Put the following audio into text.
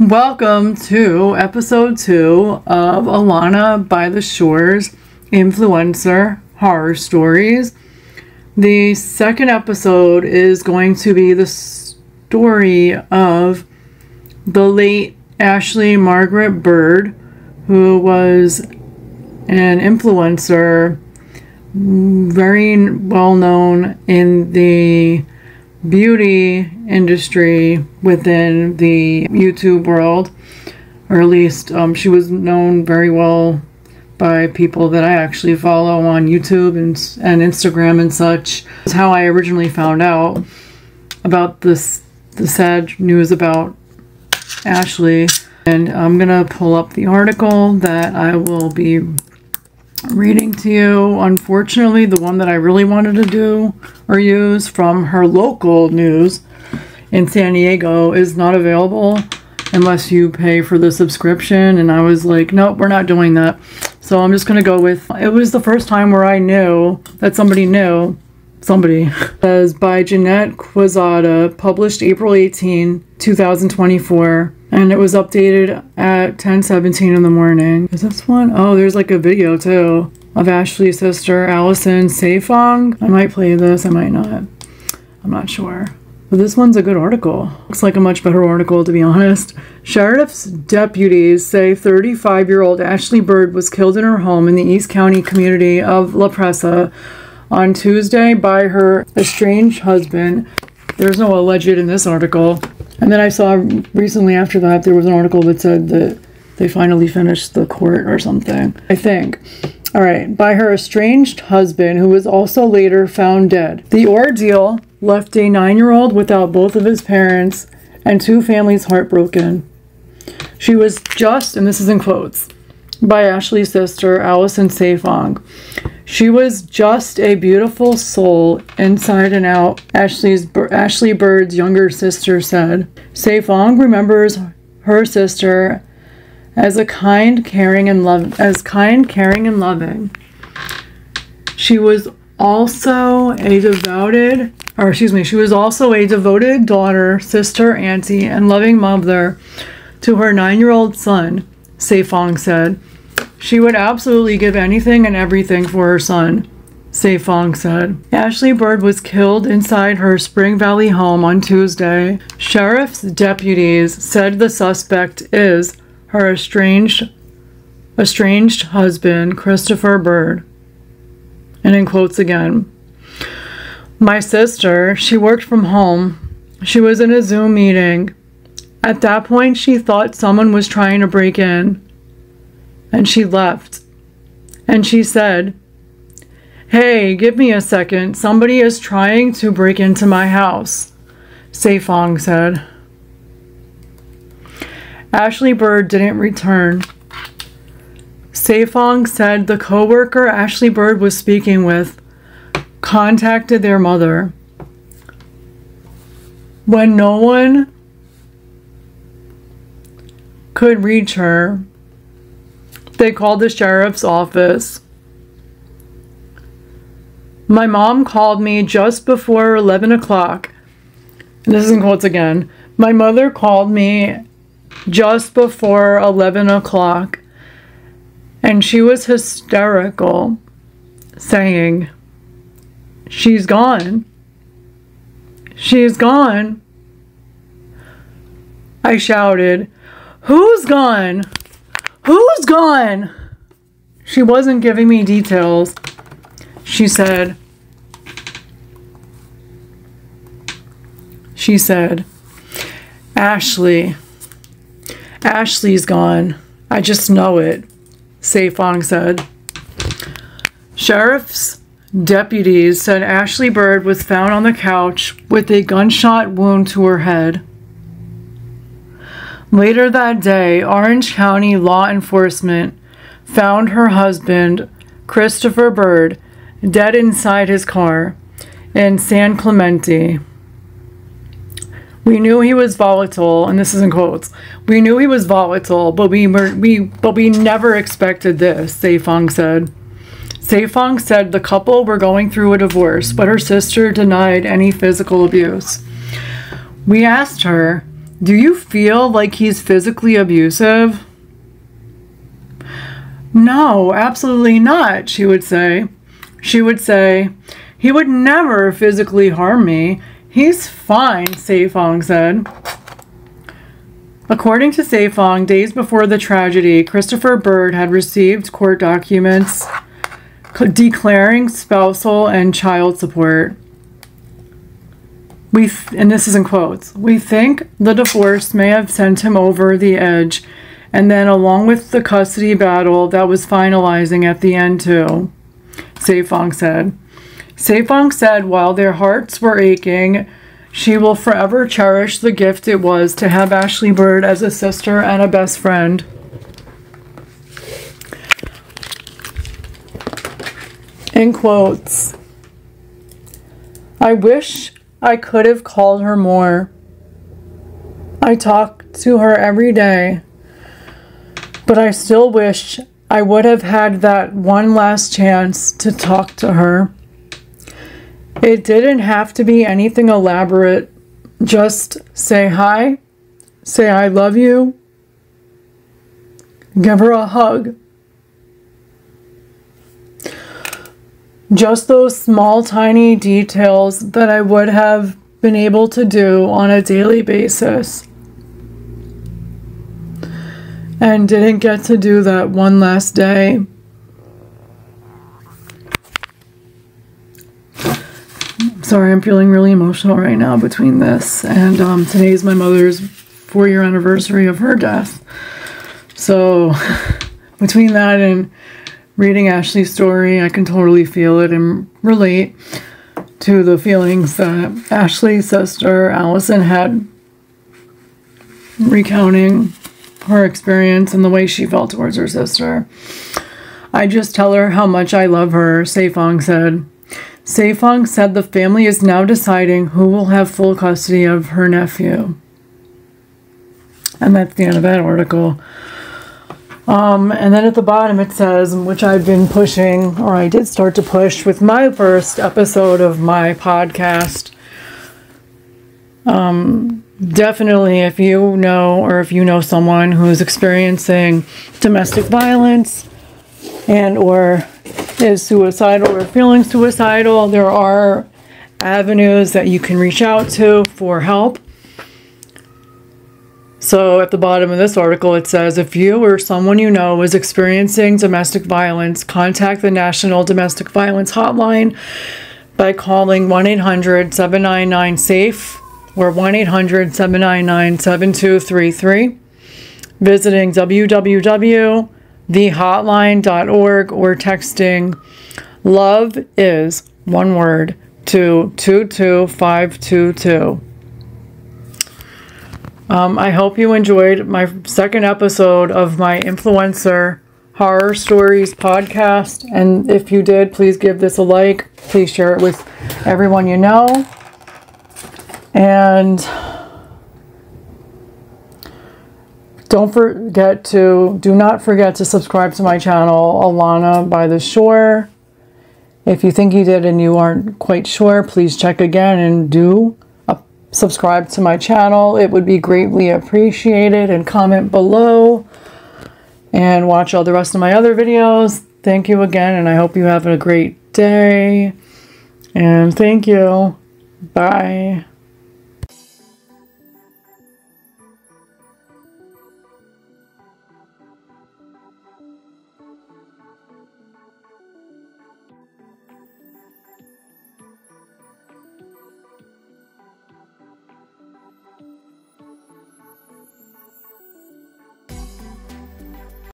Welcome to episode two of Alana by the Shores Influencer Horror Stories. The second episode is going to be the story of the late Ashley Margaret Bird, who was an influencer very well known in the beauty industry within the YouTube world, or at least um, she was known very well by people that I actually follow on YouTube and, and Instagram and such. That's how I originally found out about this the sad news about Ashley. And I'm gonna pull up the article that I will be reading to you. Unfortunately, the one that I really wanted to do or use from her local news in San Diego is not available unless you pay for the subscription. And I was like, nope, we're not doing that. So I'm just going to go with it was the first time where I knew that somebody knew somebody as by Jeanette Quezada, published April 18, 2024 and it was updated at 10:17 in the morning. Is this one? Oh, there's like a video too of Ashley's sister Allison Saifong. I might play this, I might not. I'm not sure. But this one's a good article. Looks like a much better article to be honest. Sheriff's deputies say 35 year old Ashley Bird was killed in her home in the East County community of La Presa on Tuesday by her estranged husband. There's no alleged in this article. And then I saw recently after that there was an article that said that they finally finished the court or something. I think. All right, by her estranged husband, who was also later found dead. The ordeal left a nine year old without both of his parents and two families heartbroken. She was just, and this is in quotes, by Ashley's sister, Allison Saifong. She was just a beautiful soul inside and out, Ashley's Ashley Bird's younger sister said. Saifong remembers her sister as a kind, caring and love as kind, caring and loving. She was also a devoted or excuse me, she was also a devoted daughter, sister, auntie, and loving mother to her nine-year-old son, Saifong said. She would absolutely give anything and everything for her son, Saifong said. Ashley Bird was killed inside her Spring Valley home on Tuesday. Sheriff's deputies said the suspect is her estranged estranged husband, Christopher Bird. And in quotes again. My sister, she worked from home. She was in a Zoom meeting. At that point, she thought someone was trying to break in and she left. And she said, Hey, give me a second. Somebody is trying to break into my house, Saifong said. Ashley Bird didn't return. Saifong said the coworker Ashley Bird was speaking with contacted their mother. When no one could reach her, they called the sheriff's office. My mom called me just before 11 o'clock. This is in quotes again. My mother called me just before 11 o'clock. And she was hysterical, saying, She's gone. She's gone. I shouted, Who's gone? Who's gone? She wasn't giving me details. She said, She said, Ashley. Ashley's gone. I just know it, Saifong said. Sheriff's deputies said Ashley Bird was found on the couch with a gunshot wound to her head. Later that day, Orange County law enforcement found her husband, Christopher Bird, dead inside his car in San Clemente. We knew he was volatile, and this is in quotes. We knew he was volatile, but we were we but we never expected this, Saifong said. Saifong said the couple were going through a divorce, but her sister denied any physical abuse. We asked her Do you feel like he's physically abusive? No, absolutely not, she would say. She would say, He would never physically harm me. He's fine, Saifong said. According to Saifong, days before the tragedy, Christopher Bird had received court documents declaring spousal and child support. We and this is in quotes. We think the divorce may have sent him over the edge, and then along with the custody battle that was finalizing at the end too. Saifong said. Saifong said while their hearts were aching, she will forever cherish the gift it was to have Ashley Bird as a sister and a best friend. In quotes, I wish I could have called her more. I talk to her every day, but I still wish I would have had that one last chance to talk to her. It didn't have to be anything elaborate. Just say hi, say I love you, give her a hug. Just those small, tiny details that I would have been able to do on a daily basis. And didn't get to do that one last day. Sorry, I'm feeling really emotional right now between this and um, today's my mother's four year anniversary of her death. So, between that and reading Ashley's story, I can totally feel it and relate to the feelings that Ashley's sister Allison had recounting her experience and the way she felt towards her sister. I just tell her how much I love her, Saifong said. Saifong said the family is now deciding who will have full custody of her nephew. And that's the end of that article. Um, and then at the bottom it says, which I've been pushing, or I did start to push with my first episode of my podcast. Um, definitely, if you know, or if you know someone who's experiencing domestic violence and or is suicidal or feeling suicidal, there are avenues that you can reach out to for help. So at the bottom of this article, it says if you or someone you know is experiencing domestic violence, contact the National Domestic Violence Hotline by calling 1 800 799 SAFE or 1 800 799 7233, visiting www.thehotline.org or texting love is one word to 22522. Um, I hope you enjoyed my second episode of my influencer horror stories podcast. And if you did, please give this a like. Please share it with everyone you know. And don't forget to, do not forget to subscribe to my channel, Alana by the Shore. If you think you did and you aren't quite sure, please check again and do subscribe to my channel. It would be greatly appreciated and comment below and watch all the rest of my other videos. Thank you again and I hope you have a great day. And thank you. Bye.